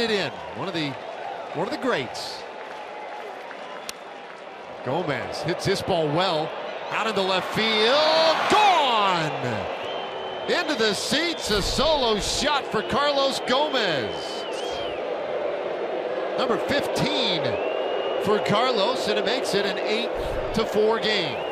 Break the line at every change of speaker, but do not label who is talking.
it in. One of the one of the greats. Gomez hits this ball well out into left field. Gone! Into the seats, a solo shot for Carlos Gomez. Number 15 for Carlos, and it makes it an 8 to 4 game.